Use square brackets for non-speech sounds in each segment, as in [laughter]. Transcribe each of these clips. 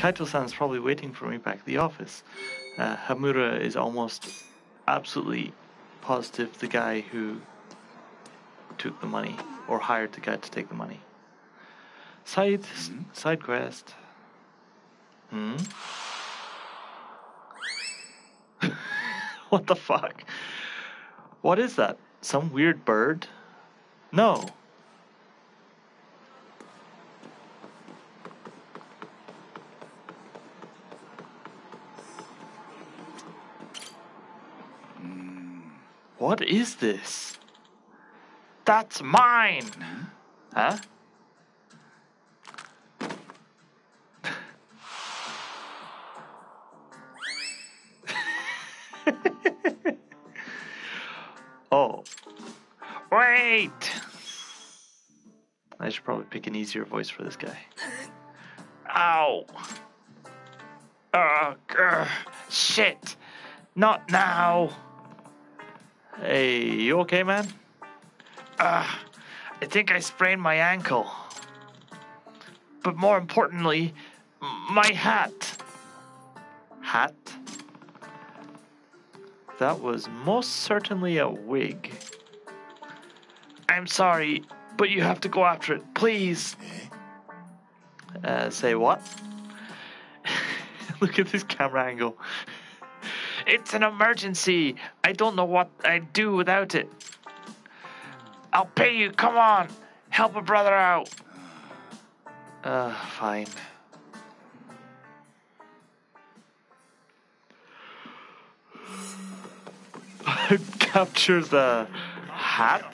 Kaito-san's probably waiting for me back at the office. Uh, Hamura is almost absolutely positive the guy who took the money or hired the guy to take the money. Side side quest. Hmm. [laughs] what the fuck? What is that? Some weird bird? No. What is this? That's mine! Huh? [laughs] oh. Wait! I should probably pick an easier voice for this guy. Ow! Grr. shit! Not now! Hey, you okay, man? Uh, I think I sprained my ankle. But more importantly, my hat. Hat? That was most certainly a wig. I'm sorry, but you have to go after it, please. Uh, say what? [laughs] Look at this camera angle. It's an emergency. I don't know what I'd do without it. I'll pay you. Come on. Help a brother out. Uh, fine. [laughs] Capture the hat?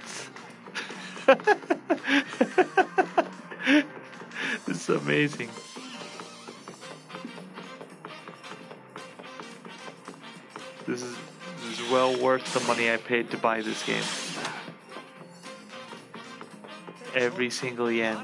[laughs] this is amazing. Well worth the money I paid to buy this game. Every single yen.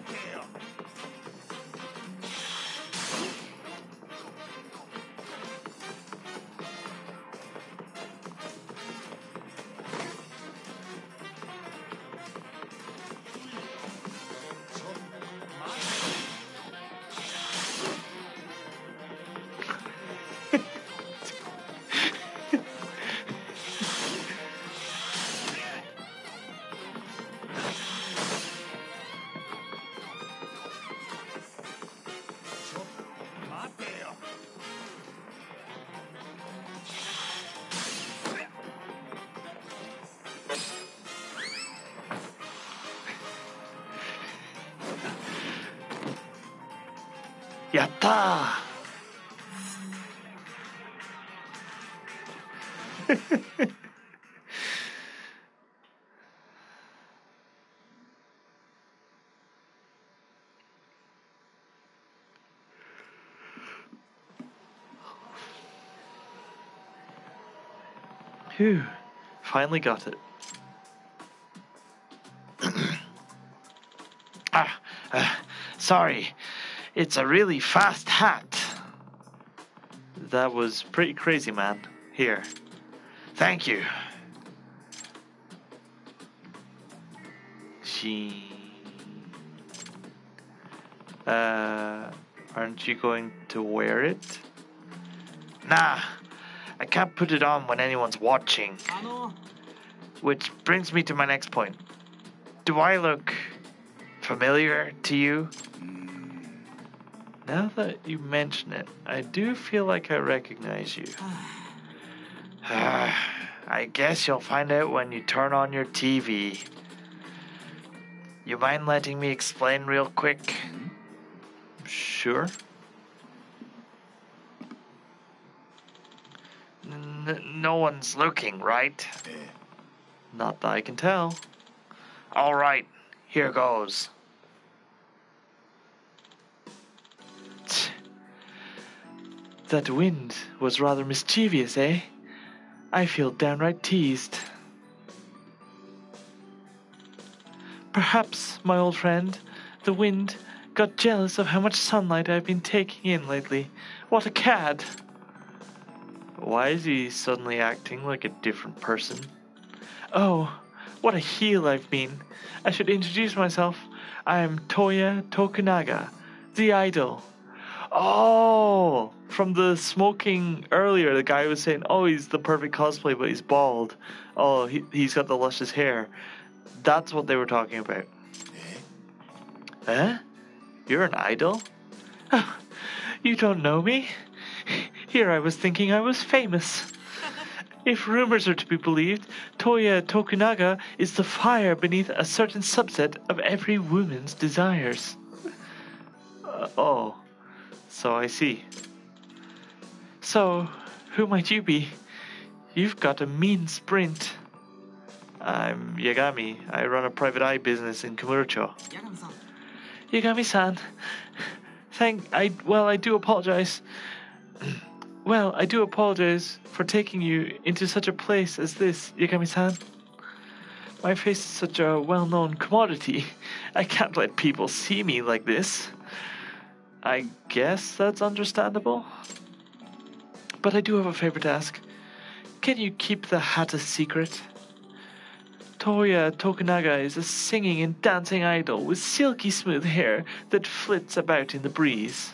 Yatta! Phew, finally got it. [coughs] ah, uh, sorry. It's a really fast hat. That was pretty crazy, man. Here. Thank you. She. Uh, aren't you going to wear it? Nah, I can't put it on when anyone's watching. Which brings me to my next point. Do I look familiar to you? Now that you mention it, I do feel like I recognize you. [sighs] I guess you'll find out when you turn on your TV. You mind letting me explain real quick? Sure. N- no one's looking, right? Not that I can tell. All right, here goes. That wind was rather mischievous, eh? I feel downright teased. Perhaps, my old friend, the wind got jealous of how much sunlight I've been taking in lately. What a cad! Why is he suddenly acting like a different person? Oh, what a heel I've been. I should introduce myself. I am Toya Tokunaga, the idol. Oh, from the smoking earlier, the guy was saying, "Oh, he's the perfect cosplay, but he's bald. Oh, he he's got the luscious hair." That's what they were talking about. Eh? You're an idol? [laughs] you don't know me? Here I was thinking I was famous. [laughs] If rumors are to be believed, Toya Tokunaga is the fire beneath a certain subset of every woman's desires. Uh, oh, so I see. So, who might you be? You've got a mean sprint. I'm Yagami. I run a private eye business in Kamurocho. Yagami-san, Yagami-san. thank I. Well, I do apologize. Well, I do apologize for taking you into such a place as this, Yagami-san. My face is such a well-known commodity. I can't let people see me like this. I guess that's understandable. But I do have a favor to ask. Can you keep the hat a secret? Toya Tokunaga is a singing and dancing idol with silky smooth hair that flits about in the breeze.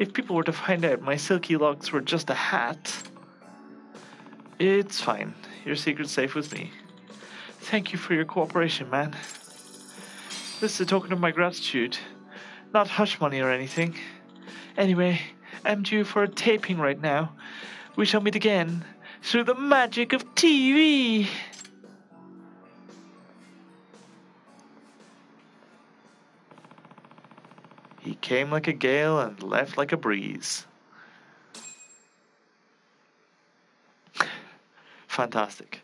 If people were to find out my silky locks were just a hat. It's fine. Your secret's safe with me. Thank you for your cooperation, man. This is a token of my gratitude. Not hush money or anything. Anyway, I'm due for a taping right now. We shall meet again through the magic of TV. He came like a gale and left like a breeze. Fantastic.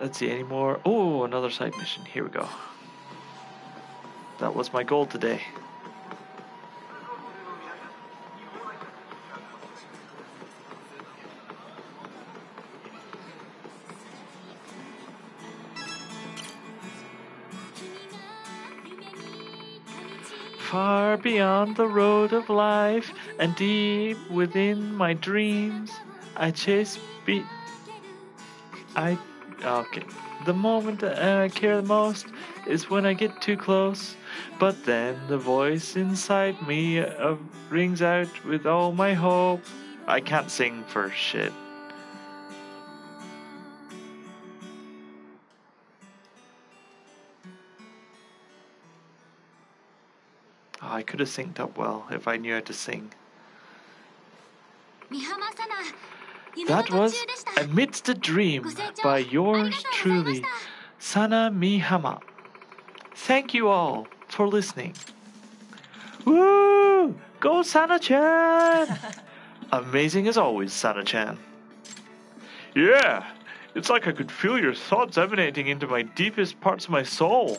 Let's see any more. Oh, another side mission. Here we go. That was my goal today. Far beyond the road of life and deep within my dreams, I chase be. I. Okay. The moment I care the most is when I get too close, but then the voice inside me uh, rings out with all my hope. I can't sing for shit. Oh, I could have synced up well if I knew how to sing. That was Amidst the Dream by yours truly, Sana Mihama. Thank you all for listening. Woo! Go Sana-chan! [laughs] Amazing as always, Sana-chan. Yeah, it's like I could feel your thoughts emanating into my deepest parts of my soul.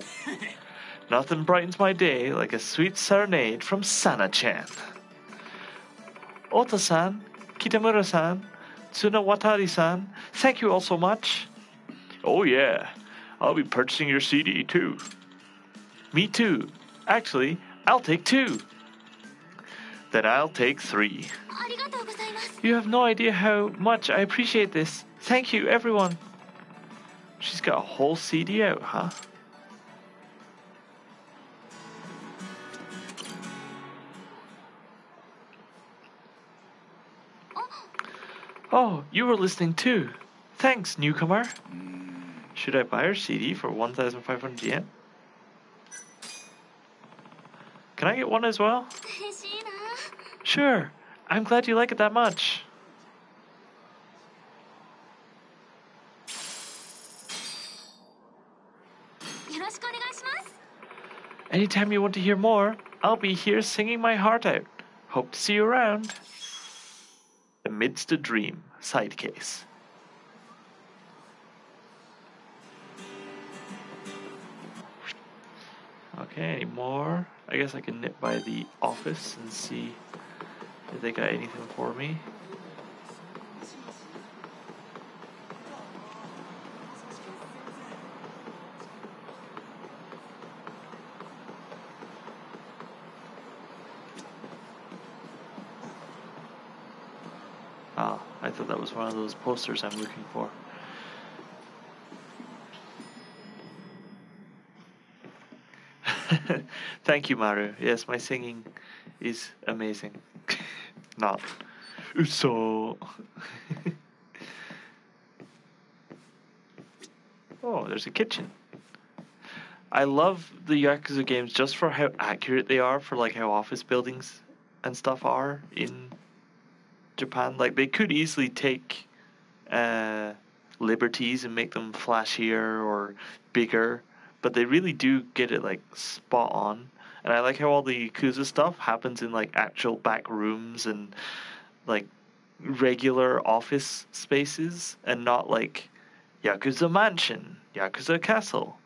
[laughs] Nothing brightens my day like a sweet serenade from Sana-chan. Ota-san, Kitamura-san, Tsunawatari-san, thank you all so much. Oh yeah, I'll be purchasing your CD too. Me too. Actually, I'll take two. Then I'll take three. You have no idea how much I appreciate this. Thank you, everyone. She's got a whole CD out, huh? Oh, you were listening too. Thanks, newcomer. Should I buy her CD for 1,500 yen? Can I get one as well? Sure. I'm glad you like it that much. Anytime you want to hear more, I'll be here singing my heart out. Hope to see you around. Amidst a Dream side case. Okay, any more? I guess I can nip by the office and see if they got anything for me. Was one of those posters I'm looking for. [laughs] Thank you, Maru. Yes, my singing is amazing. [laughs] Not. So. [laughs] oh, there's a kitchen. I love the Yakuza games just for how accurate they are for like how office buildings and stuff are in Japan. Like they could easily take uh, liberties and make them flashier or bigger, but they really do get it like spot on. And I like how all the Yakuza stuff happens in like actual back rooms and like regular office spaces and not like Yakuza Mansion, Yakuza Castle.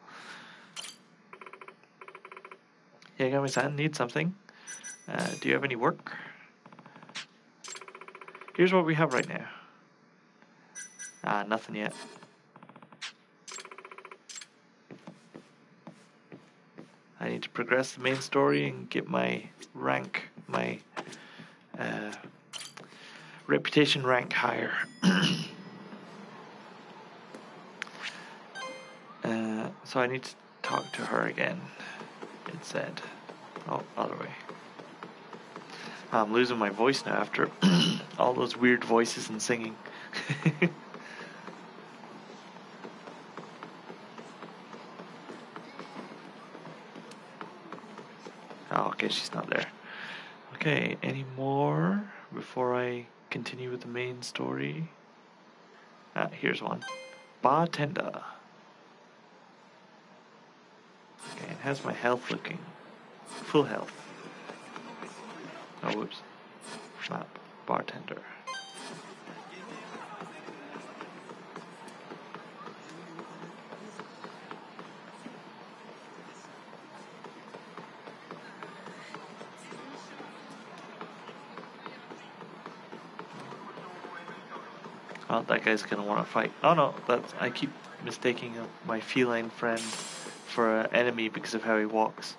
Yagami-san, need something. Uh, do you have any work? Here's what we have right now. Ah, nothing yet. I need to progress the main story and get my rank, my uh, reputation rank higher. [clears throat] uh, so I need to talk to her again. It said. Oh, other way. I'm losing my voice now after [clears throat] all those weird voices and singing. [laughs] oh, okay, she's not there. Okay, any more before I continue with the main story? Ah, here's one. Bartender. Okay, how's my health looking? Full health. Whoops. Map. Bartender. Oh, that guy's gonna want to fight. Oh no, that's I keep mistaking my feline friend for an enemy because of how he walks.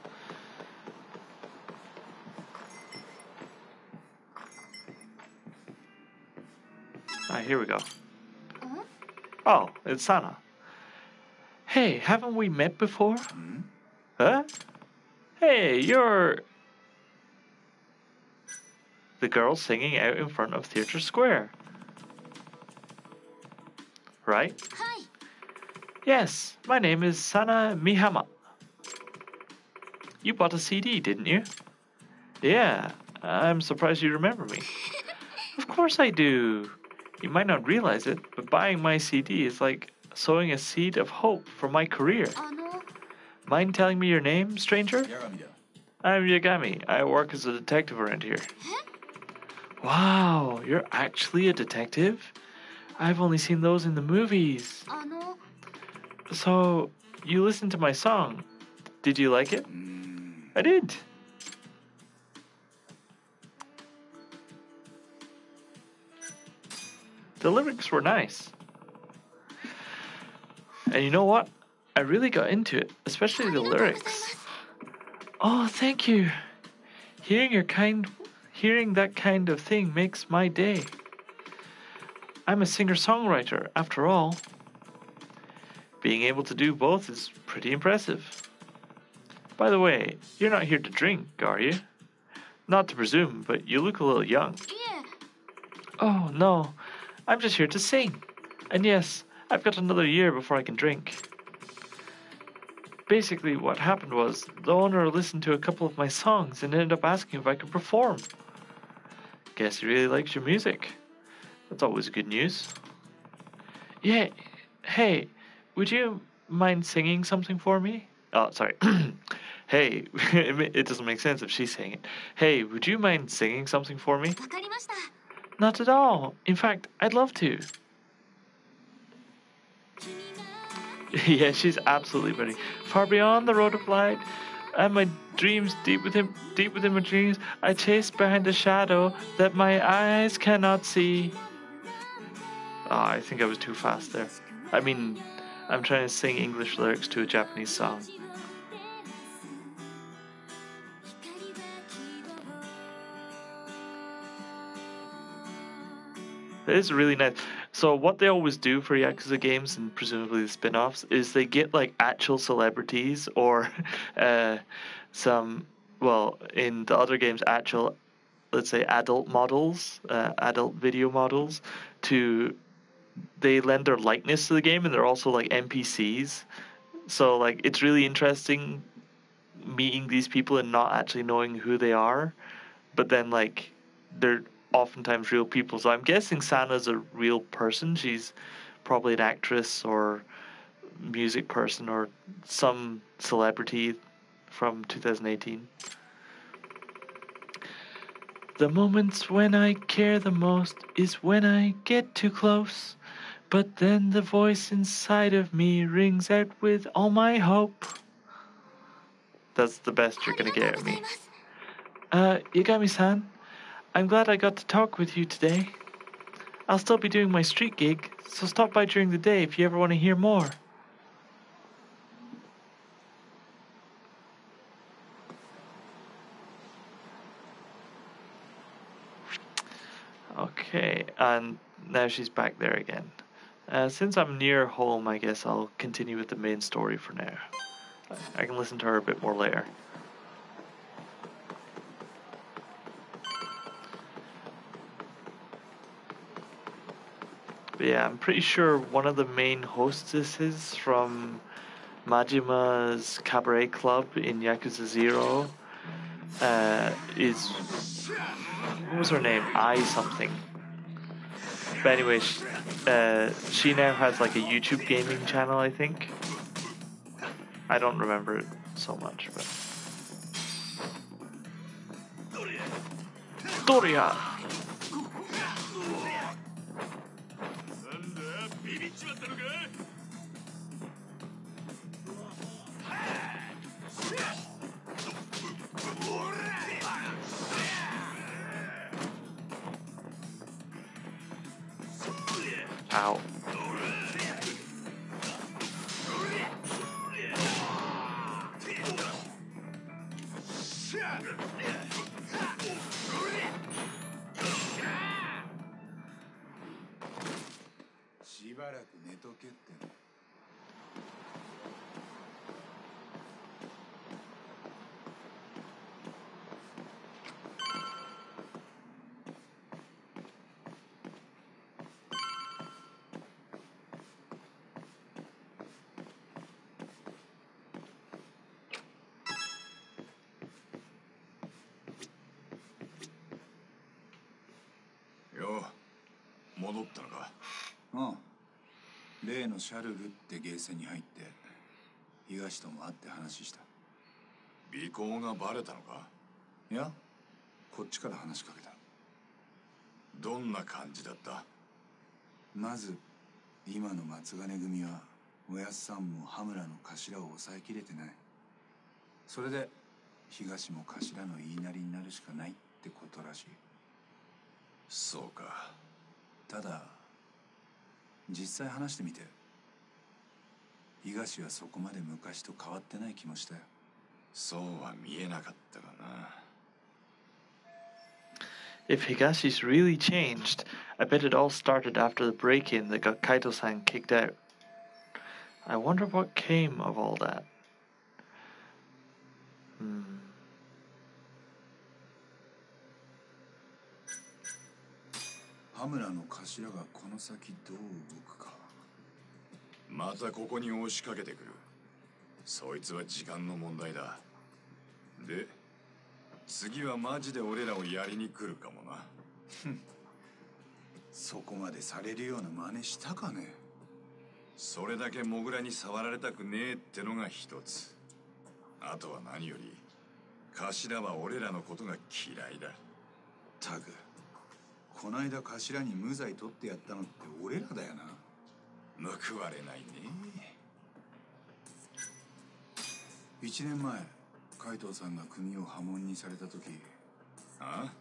Here we go. Oh, it's Sana. Hey, haven't we met before? Hmm? Huh? Hey, you're the girl singing out in front of Theatre Square. Right? Hi. Yes, my name is Sana Mihama. You bought a CD, didn't you? Yeah, I'm surprised you remember me. [laughs] of course I do. You might not realize it, but buying my CD is like sowing a seed of hope for my career. Mind telling me your name, stranger? I'm Yagami. I work as a detective around here. Wow, you're actually a detective? I've only seen those in the movies. So, you listened to my song. Did you like it? I did. The lyrics were nice. And you know what? I really got into it, especially the lyrics. Oh, thank you. Hearing your kind hearing that kind of thing makes my day. I'm a singer-songwriter after all. Being able to do both is pretty impressive. By the way, you're not here to drink, are you? Not to presume, but you look a little young. いえ Oh, no. I'm just here to sing. And yes, I've got another year before I can drink. Basically, what happened was the owner listened to a couple of my songs and ended up asking if I could perform. Guess he really likes your music. That's always good news. Yeah, hey, would you mind singing something for me? Oh, sorry. [clears throat] hey, [laughs] it doesn't make sense if she's saying it. Hey, would you mind singing something for me? Not at all. In fact, I'd love to. [laughs] yeah, she's absolutely pretty. Far beyond the road of light, and my dreams deep within deep within my dreams, I chase behind a shadow that my eyes cannot see. Ah, oh, I think I was too fast there. I mean, I'm trying to sing English lyrics to a Japanese song. It is really nice. So what they always do for Yakuza games and presumably the spin-offs is they get like actual celebrities or [laughs] uh, some well in the other games actual let's say adult models, uh, adult video models to they lend their likeness to the game and they're also like NPCs. So like it's really interesting meeting these people and not actually knowing who they are, but then like they're oftentimes real people. So I'm guessing Sana's a real person. She's probably an actress or music person or some celebrity from 2018. The moments when I care the most is when I get too close. But then the voice inside of me rings out with all my hope. That's the best you're gonna get at me. Uh, Yagami-san, I'm glad I got to talk with you today. I'll still be doing my street gig, so stop by during the day if you ever want to hear more. Okay, and now she's back there again. Uh, since I'm near home, I guess I'll continue with the main story for now. I can listen to her a bit more later. Yeah, I'm pretty sure one of the main hostesses from Majima's Cabaret Club in Yakuza Zero uh, is. What was her name? I something. But anyway, she, uh, she now has like a YouTube gaming channel, I think. I don't remember it so much, but. Doria! 戻ったのか？うん。例のシャルルってゲーセンに入って東とも会って話した。尾行がバレたのか？いやこっちから話しかけた。どんな感じだった？まず今の松金組はおやっさんも羽村の頭を抑えきれてない。それで東も頭の言いなりになるしかないってことらしい。そうかただ実際話してみて東はそこまで昔と変わってない気もしたよそうは見えなかったがな If Higashi's really changed, I bet it all started after the break in that got Kaito san kicked out. I wonder what came of all that. Hmm. 羽村の頭がこの先どう動くか。またここに押しかけてくる。そいつは時間の問題だ。で次はマジで俺らをやりに来るかもな。そこまでされるような真似したかね。それだけモグラに触られたくねえってのが一つ。あとは何より頭は俺らのことが嫌いだ。タグこないだ頭に無罪取ってやったのって俺らだよな。報われないね。1年前海藤さんが組を破門にされた時あ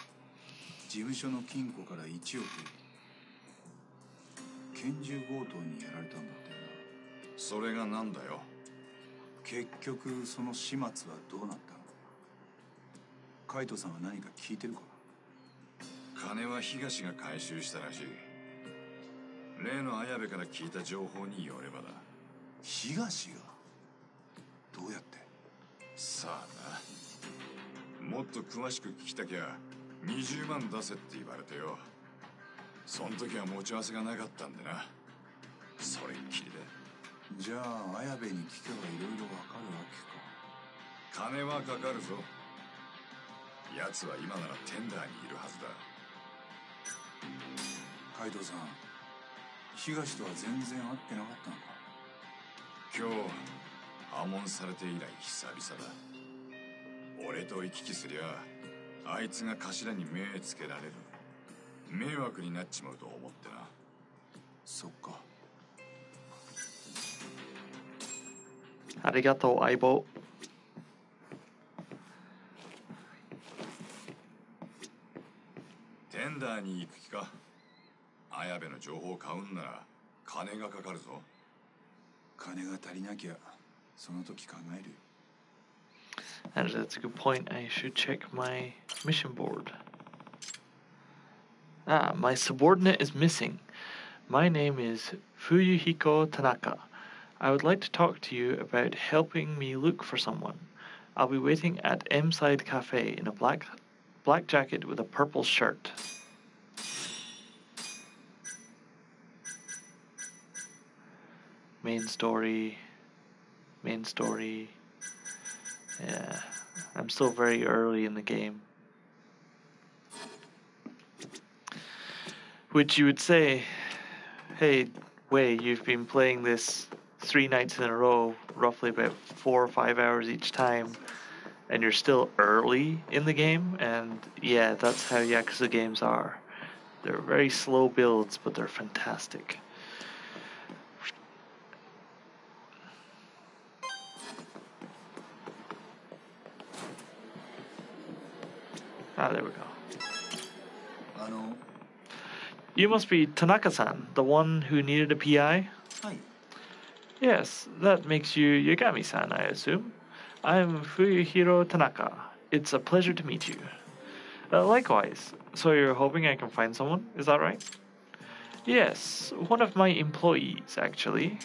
事務所の金庫から1億拳銃強盗にやられたんだってよな。それがなんだよ？結局その始末はどうなったの？海藤さんは何か聞いてるか？金は東が回収したらしい。例の綾部から聞いた情報によればだ。東が？どうやって？さあな。もっと詳しく聞きたきゃ20万出せって言われてよ。そん時は持ち合わせがなかったんでな。それっきりで。じゃあ綾部に聞けばいろいろわかるわけか。金はかかるぞ。奴は今ならテンダーにいるはずだ海藤さん東とは全然会ってなかったのか？今日破門されて以来久々だ。俺と行き来すりゃあいつが頭に目つけられる。迷惑になっちまうと思ってな。そっか。ありがとう、相棒。ダーに行く気か綾部の情報を買うんなら金がかかるぞ金が足りなきゃその時考えるよ And that's a good point. I should check my mission board. Ah, my subordinate is missing. My name is Fuyuhiko Tanaka. I would like to talk to you about helping me look for someone. I'll be waiting at M Side Cafe in a black black jacket with a purple shirt. Main story. Main story. Yeah, I'm still very early in the game. Which you would say, hey, Wei, you've been playing this three nights in a row, roughly about four or five hours each time, and you're still early in the game. And yeah, that's how Yakuza games are. They're very slow builds, but they're fantastic. Ah, there we go. You must be Tanaka-san, the one who needed a PI? Yes, that makes you Yagami-san, I assume. I'm Fuyuhiro Tanaka. It's a pleasure to meet you. Uh, likewise. So you're hoping I can find someone, is that right? Yes, one of my employees, actually.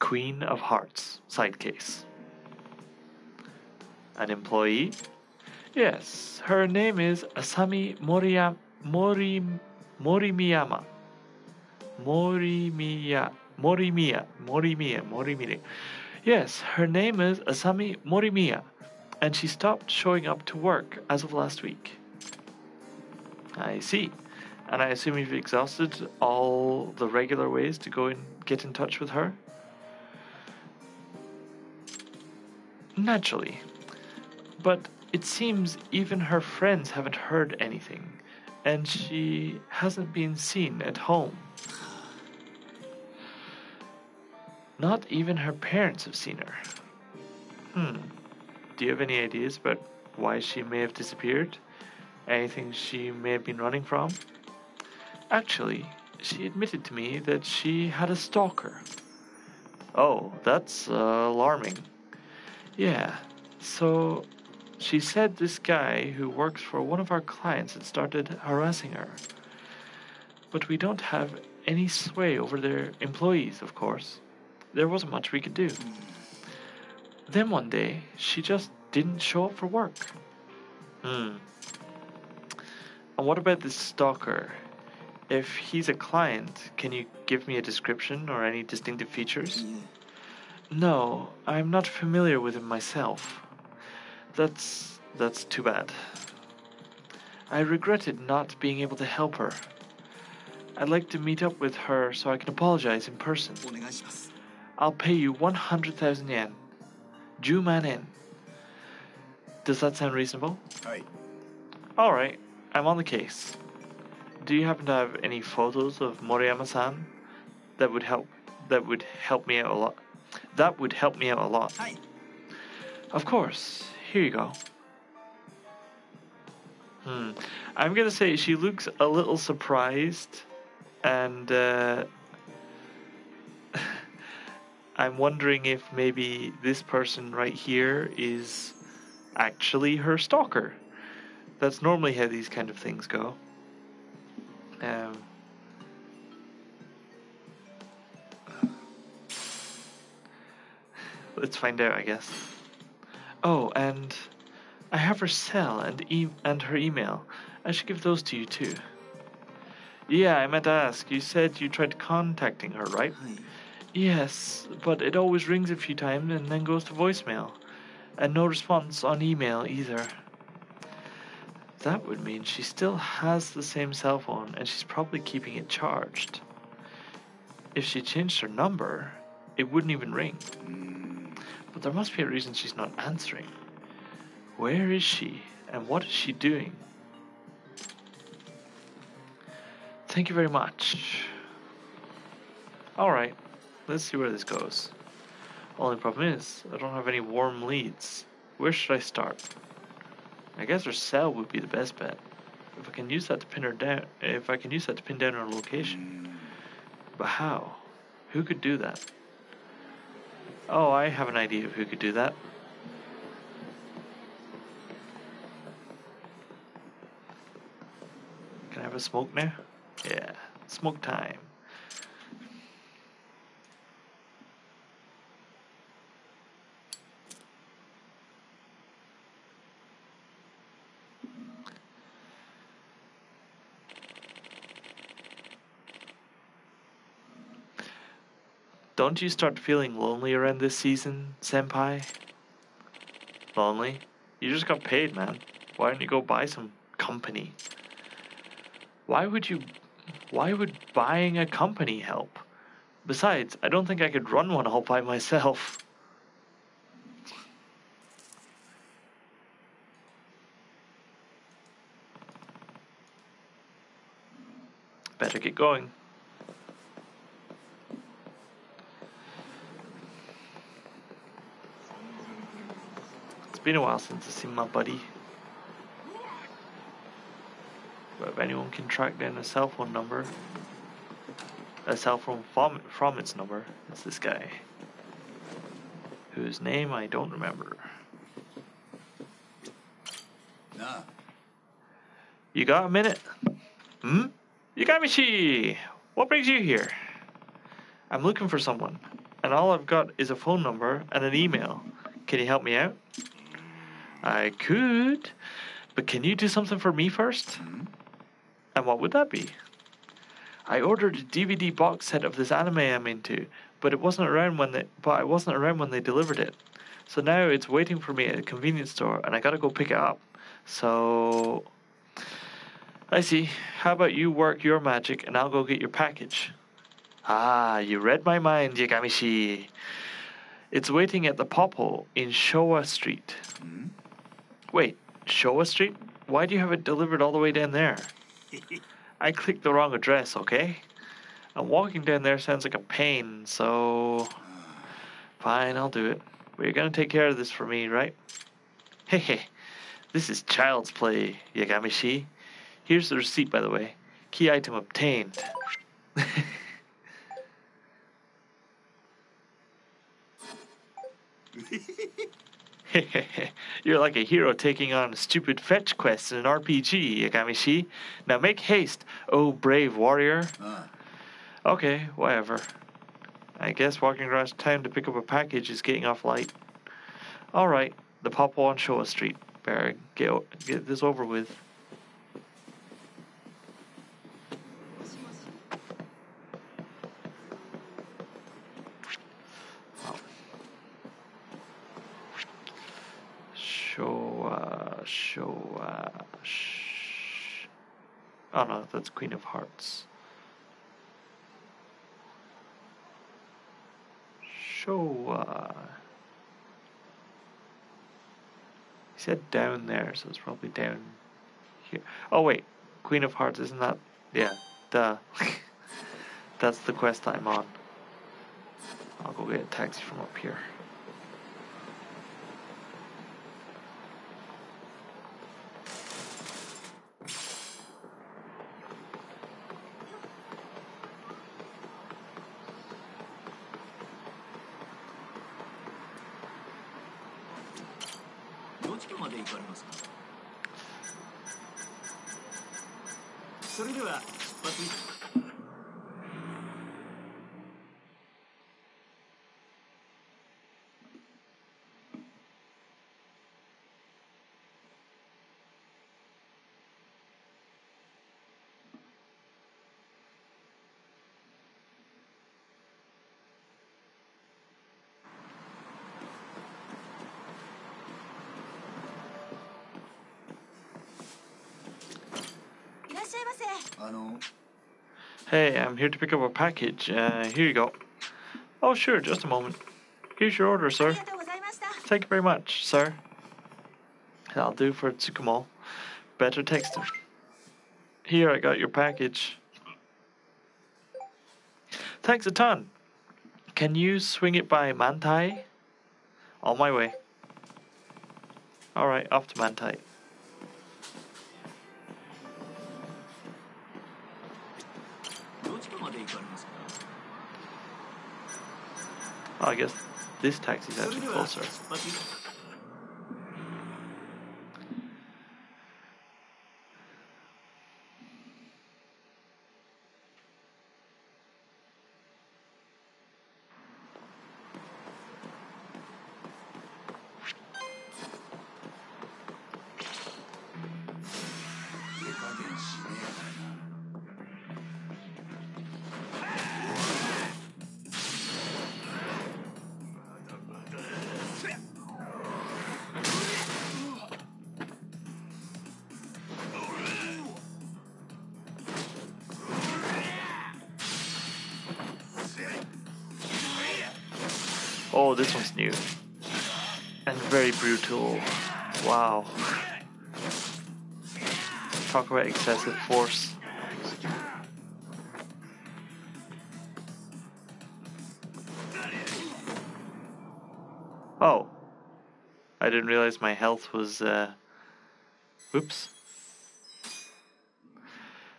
Queen of Hearts, side case. An employee Yes, her name is Asami Moriya, Mori, Morimiyama. Morimiya, Morimiya, Morimiya, Morimiya. Yes, her name is Asami Morimiya, and she stopped showing up to work as of last week. I see. And I assume you've exhausted all the regular ways to go and get in touch with her? Naturally. But it seems even her friends haven't heard anything, and she hasn't been seen at home. Not even her parents have seen her. Hmm. Do you have any ideas about why she may have disappeared? Anything she may have been running from? Actually, she admitted to me that she had a stalker. Oh, that's uh, alarming. Yeah, so she said this guy who works for one of our clients had started harassing her. But we don't have any sway over their employees, of course. There wasn't much we could do. Then one day, she just didn't show up for work. Hmm. And what about this stalker? If he's a client, can you give me a description or any distinctive features? No, I'm not familiar with him myself. That's... that's too bad. I regretted not being able to help her. I'd like to meet up with her so I can apologize in person. I'll pay you 100,000 yen. Jew in. Does that sound reasonable? Hi. Alright, I'm on the case. Do you happen to have any photos of Moriyama-san? That would help that would help me out a lot. That would help me out a lot. Of course. Here you go. Hmm. I'm gonna say she looks a little surprised, and uh, [laughs] I'm wondering if maybe this person right here is actually her stalker. That's normally how these kind of things go. Um, [sighs] let's find out, I guess. Oh, and I have her cell and e- and her email. I should give those to you too. Yeah, I meant to ask. You said you tried contacting her, right? Yes, but it always rings a few times and then goes to voicemail. And no response on email either. That would mean she still has the same cell phone and she's probably keeping it charged. If she changed her number, it wouldn't even ring. Hmm. But there must be a reason she's not answering. Where is she? And what is she doing? Thank you very much. Alright, let's see where this goes. Only problem is, I don't have any warm leads. Where should I start? I guess her cell would be the best bet. If I can use that to pin her down, if I can use that to pin down her location. But how? Who could do that? Oh, I have an idea of who could do that. Can I have a smoke now? Yeah, smoke time. Don't you start feeling lonely around this season, Senpai? Lonely? You just got paid, man. Why don't you go buy some company? Why would you. Why would buying a company help? Besides, I don't think I could run one all by myself. Better get going. Been a while since I've seen my buddy. But if anyone can track down a cell phone number, a cell phone from, from its number, it's this guy. Whose name I don't remember. なあ You got a minute? Hmm? Yagamishi! What brings you here? I'm looking for someone, and all I've got is a phone number and an email. Can you help me out? I could, but can you do something for me first? And what would that be? I ordered a DVD box set of this anime I'm into, but it wasn't around when they but I wasn't around when they delivered it. So now it's waiting for me at a convenience store and I gotta go pick it up. So I see. How about you work your magic and I'll go get your package? Ah, you read my mind, Yagamishi. It's waiting at the Popo in Showa Street. うん Wait, Showa Street? Why do you have it delivered all the way down there? [laughs] I clicked the wrong address, okay? And walking down there sounds like a pain, so. Fine, I'll do it. But you're gonna take care of this for me, right? Hehe, this is child's play, Yagamishi. Here's the receipt, by the way. Key item obtained. [laughs] [laughs] You're like a hero taking on a stupid fetch quest in an RPG, Yagamishi. Now make haste, oh brave warrior. あ Okay, whatever. I guess walking across town to pick up a package is getting off light. Alright, the Popo on Showa Street. Better get, get this over with. Showa, Showa, sh- Oh no, that's Queen of Hearts. Showa. He said down there, so it's probably down here. Oh wait, Queen of Hearts, isn't that? Yeah, duh. [laughs] That's the quest I'm on. I'll go get a taxi from up here.「Hey, I'm here to pick up a package. Uh, here you go. Oh, sure, just a moment. Here's your order, sir. Thank you very much, sir. I'll do for Tsukumo. Better text him. Here, I got your package. Thanks a ton. Can you swing it by Mantai? On my way. Alright, off to Mantai. I guess this taxi's actually closer. And very brutal. Wow. Talk about excessive force. Oh. I didn't realize my health was, uh. Whoops.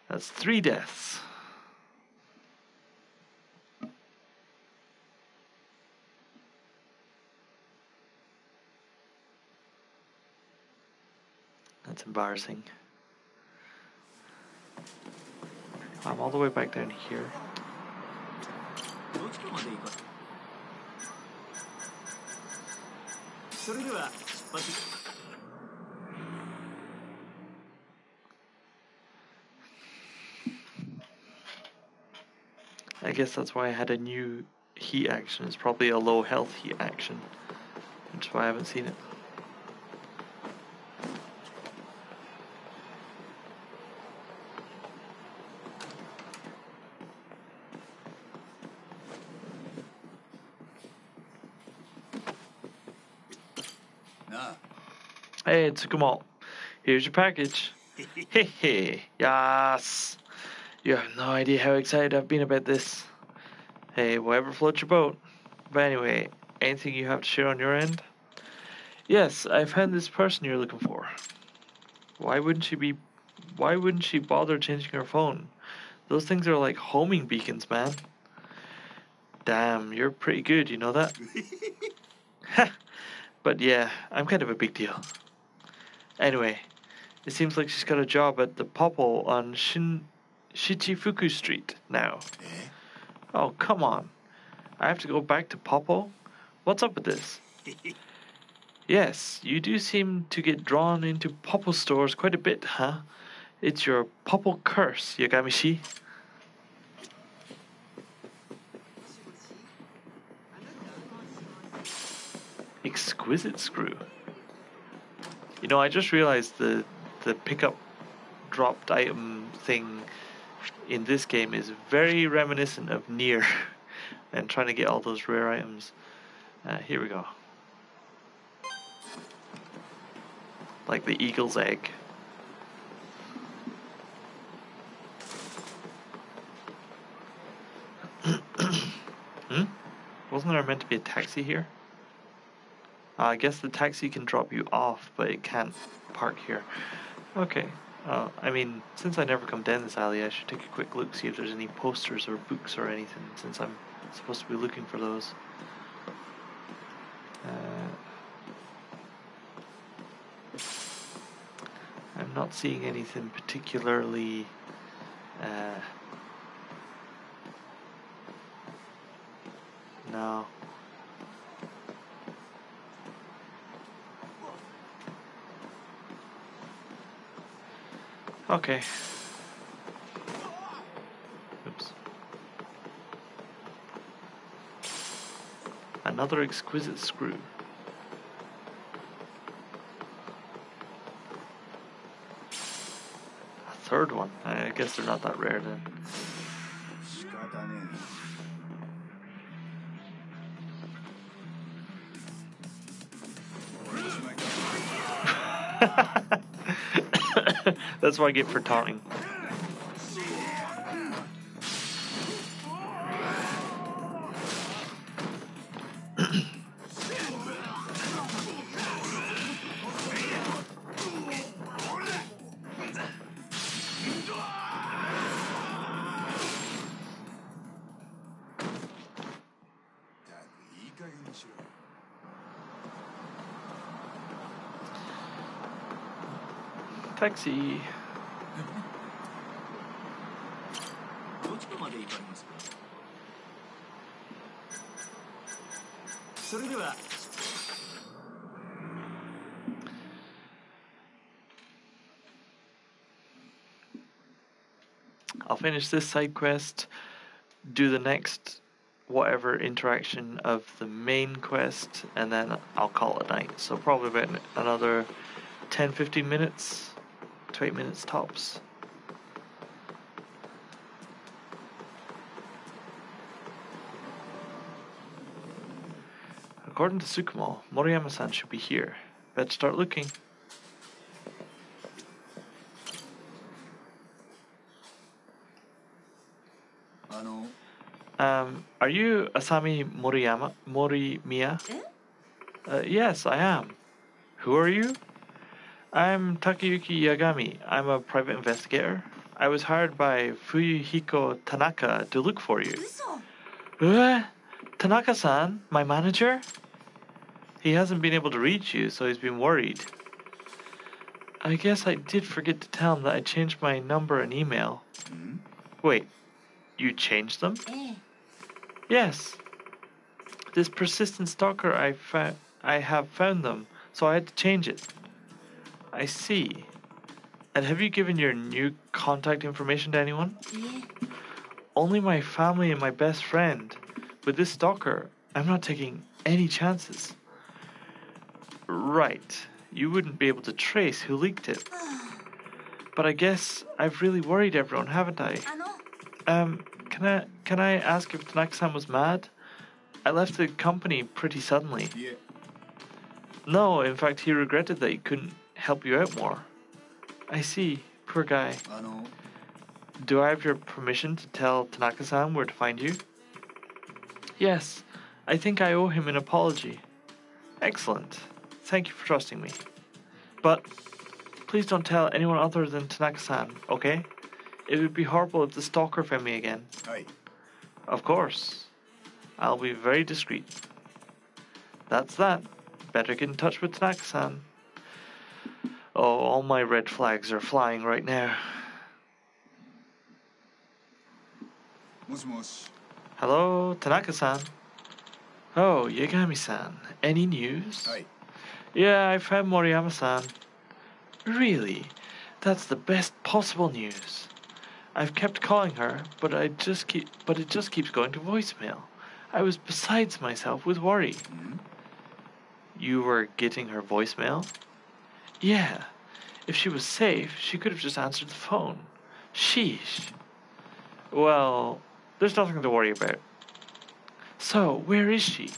That's three deaths. That's embarrassing. I'm all the way back down here. I guess that's why I had a new heat action. It's probably a low health heat action. That's why I haven't seen it. Hey, Tsukumo. Here's your package. Hey, [laughs] hey, yes. You have no idea how excited I've been about this. Hey, whatever floats your boat. But anyway, anything you have to share on your end? Yes, I've found this person you're looking for. Why wouldn't she be? Why wouldn't she bother changing her phone? Those things are like homing beacons, man. Damn, you're pretty good. You know that? [laughs] [laughs] but yeah, I'm kind of a big deal. Anyway, it seems like she's got a job at the Poppo on Shin Shichifuku Street now. eh? Oh, come on. I have to go back to Poppo? What's up with this? [laughs] Yes, you do seem to get drawn into Poppo stores quite a bit, huh? It's your Poppo curse, Yagamishi. Exquisite screw. You know, I just realized the the pickup dropped item thing in this game is very reminiscent of Nier [laughs] and trying to get all those rare items. Uh, here we go. Like the eagle's egg. [coughs] hmm? Wasn't there meant to be a taxi here? Uh, I guess the taxi can drop you off, but it can't park here. Okay. Uh, I mean, since I never come down this alley, I should take a quick look, see if there's any posters or books or anything, since I'm supposed to be looking for those. Uh, I'm not seeing anything particularly. Uh, no. Okay. Oops. Another exquisite screw. A third one. I guess they're not that rare then. That's what I get for taunting. Finish this side quest, do the next whatever interaction of the main quest, and then I'll call it night. So probably about another 10 15 minutes, 20 minutes tops. According to Tsukumo, Moriyama-san should be here. Better start looking. あの Um, are are you Asami Moriyama? Morimiya? Eh? Uh, yes, I am. Who are you? I'm Takayuki Yagami. I'm a private investigator. I was hired by Fuyuhiko Tanaka to look for you. Uh, Tanaka san, my manager? He hasn't been able to reach you, so he's been worried. I guess I did forget to tell him that I changed my number and email. Mm -hmm. Wait, you changed them? Eh. Yes, this persistent stalker, I, fa- I have found them, so I had to change it. I see. And have you given your new contact information to anyone? Yeah. Only my family and my best friend. With this stalker, I'm not taking any chances. Right. You wouldn't be able to trace who leaked it. [sighs] but I guess I've really worried everyone, haven't I? I know. Um, can I can I ask if Tanaka-san was mad? I left the company pretty suddenly. Yeah. No, in fact, he regretted that he couldn't help you out more. I see. Poor guy. I know. Do I have your permission to tell Tanaka-san where to find you? Yes. I think I owe him an apology. Excellent. Thank you for trusting me. But please don't tell anyone other than Tanaka-san, okay? It would be horrible if the stalker found me again. Aye. Of course. I'll be very discreet. That's that. Better get in touch with Tanaka-san. Oh, all my red flags are flying right now. Hello, Tanaka-san. Oh, Yagami-san. Any news? Aye. Yeah, I found Moriyama-san. Really? That's the best possible news. I've kept calling her, but I just keep but it just keeps going to voicemail. I was besides myself with worry. You were getting her voicemail? Yeah. If she was safe, she could have just answered the phone. Sheesh. Well, there's nothing to worry about. So, where is she?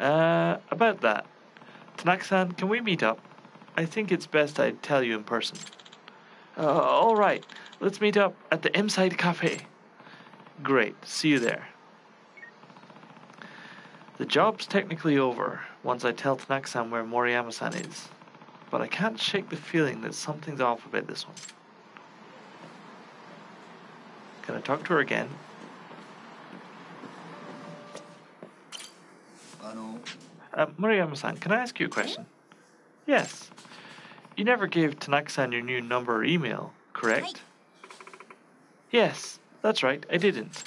Uh, about that. Tanaka-san, can we meet up? I think it's best I tell you in person. Uh, all right, let's meet up at the M-Side Cafe. Great, see you there. The job's technically over once I tell Tanaka-san where Moriyama-san is, but I can't shake the feeling that something's off about this one. Can I talk to her again? あの Uh, Moriyama-san, can I ask you a question? Yes. You never gave Tanaka-san your new number or email, correct? Yes, that's right, I didn't.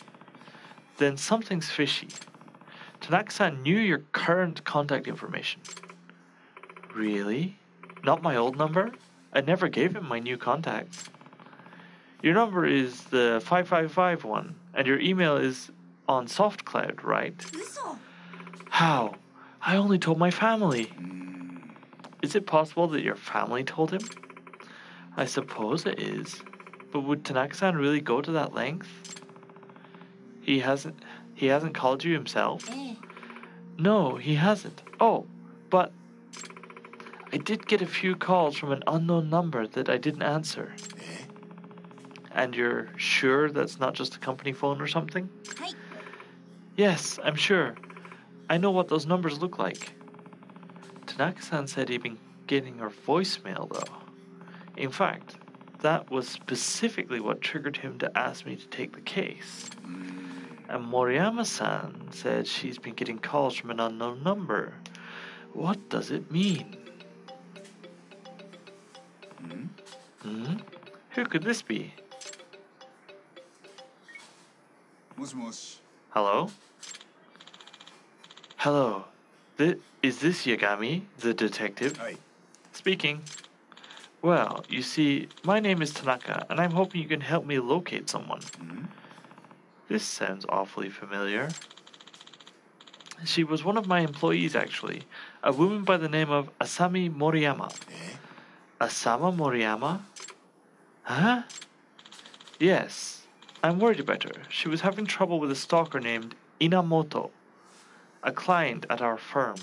Then something's fishy. Tanaka-san knew your current contact information. Really? Not my old number? I never gave him my new contacts. Your number is the 555 one, and your email is on SoftCloud, right? How? I only told my family. Is it possible that your family told him? I suppose it is. But would Tanaka-san really go to that length? He hasn't he hasn't called you himself? Eh. No, he hasn't. Oh, but I did get a few calls from an unknown number that I didn't answer. Eh. And you're sure that's not just a company phone or something? Yes, I'm sure. I know what those numbers look like. Tanaka-san said he'd been getting her voicemail though. In fact, that was specifically what triggered him to ask me to take the case. And Moriyama san said she's been getting calls from an unknown number. What does it mean? Hmm? Hmm? Who could this be? Hello? Hello. Th- is this Yagami, the detective? Hi. Speaking. Well, you see, my name is Tanaka, and I'm hoping you can help me locate someone. Mm-hmm. This sounds awfully familiar. She was one of my employees, actually, a woman by the name of Asami Moriyama. Eh? Asama Moriyama? Huh? Yes, I'm worried about her. She was having trouble with a stalker named Inamoto, a client at our firm.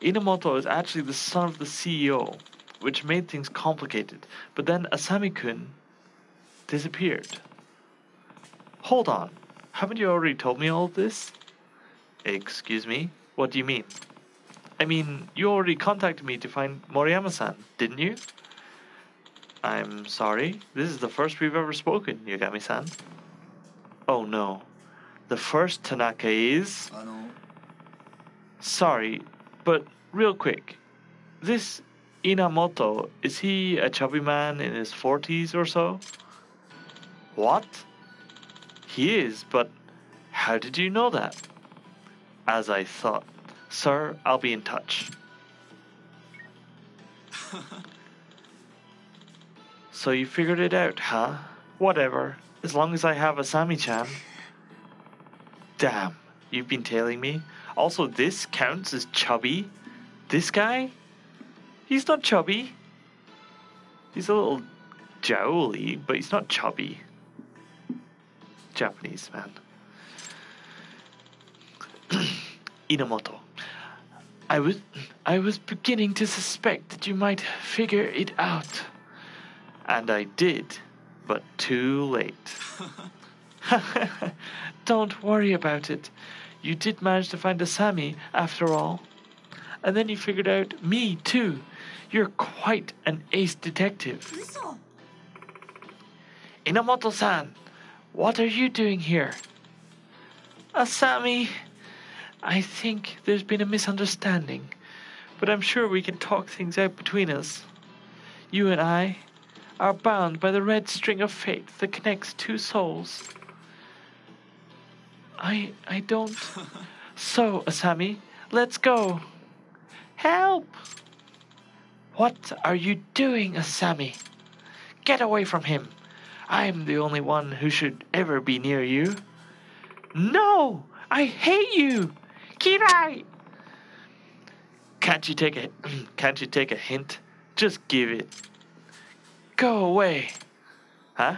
Inamoto is actually the son of the CEO, which made things complicated, but then Asami kun disappeared. Hold on, haven't you already told me all this? Excuse me? What do you mean? I mean, you already contacted me to find Moriyama san, didn't you? I'm sorry, this is the first we've ever spoken, Yagami san. Oh no. The first Tanaka is. Sorry, but real quick. This Inamoto, is he a chubby man in his 40s or so? What? He is, but how did you know that? As I thought. Sir, I'll be in touch. [laughs] so you figured it out, huh? Whatever, as long as I have Asami-chan. Damn, you've been tailing me? Also, this counts as chubby? This guy? He's not chubby. He's a little jowly, but he's not chubby. Japanese man. [clears throat] Inamoto. I was I was beginning to suspect that you might figure it out. And I did, but too late. [laughs] [laughs] Don't worry about it. You did manage to find Asami after all. And then you figured out me too. You're quite an ace detective. 嘘 Inamoto san, what are you doing here? Asami, I think there's been a misunderstanding, but I'm sure we can talk things out between us. You and I are bound by the red string of fate that connects two souls. I I don't. [laughs] So, Asami, let's go. Help! What are you doing, Asami? Get away from him. I'm the only one who should ever be near you. No! I hate you! Kirai! Can't you take a [clears throat] can't you take a hint? Just give it. Go away. Huh?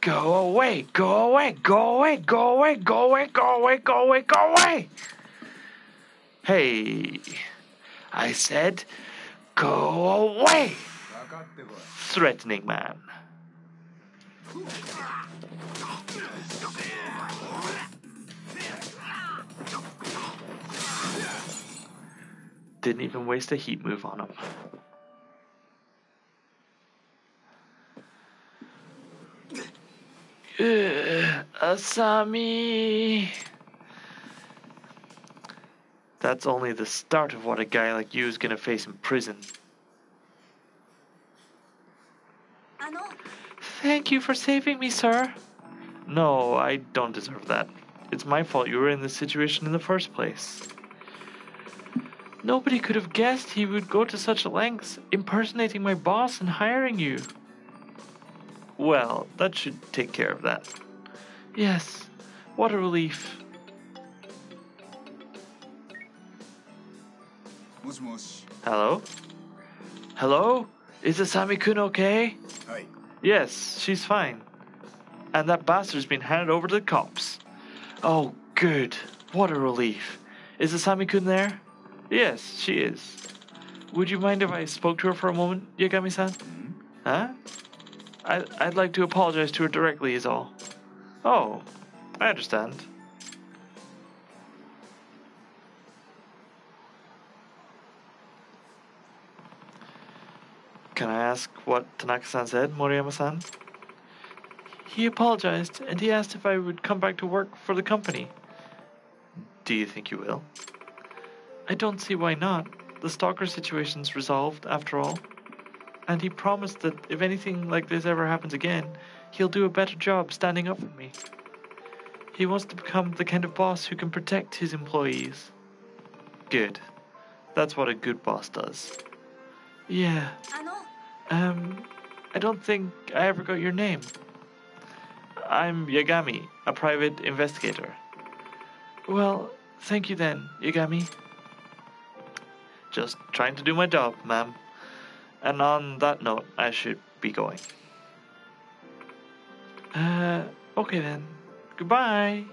Go away, go away, go away, go away, go away, go away, go away, go away. Hey, I said, Go away! Threatening man. Didn't even waste a heat move on him. [sighs] Asami. That's only the start of what a guy like you is gonna face in prison. Thank you for saving me, sir. No, I don't deserve that. It's my fault you were in this situation in the first place. Nobody could have guessed he would go to such lengths, impersonating my boss and hiring you. Well, that should take care of that. Yes, what a relief. Hello? Hello? Is Asami-kun okay? はい Yes, she's fine. And that bastard's been handed over to the cops. Oh, good. What a relief. Is Asami-kun there? Yes, she is. Would you mind if I spoke to her for a moment, Yagami-san? Mm-hmm. Huh? I, I'd like to apologize to her directly, is all. Oh, I understand. Can I ask what Tanaka-san said, Moriyama-san? He apologized, and he asked if I would come back to work for the company. Do you think you will? I don't see why not. The stalker situation's resolved, after all. And he promised that if anything like this ever happens again, he'll do a better job standing up for me. He wants to become the kind of boss who can protect his employees. Good. That's what a good boss does. Yeah, あの um, I don't think I ever got your name. I'm Yagami, a private investigator. Well, thank you then, Yagami. Just trying to do my job, ma'am. And on that note, I should be going. Uh, okay then. Goodbye.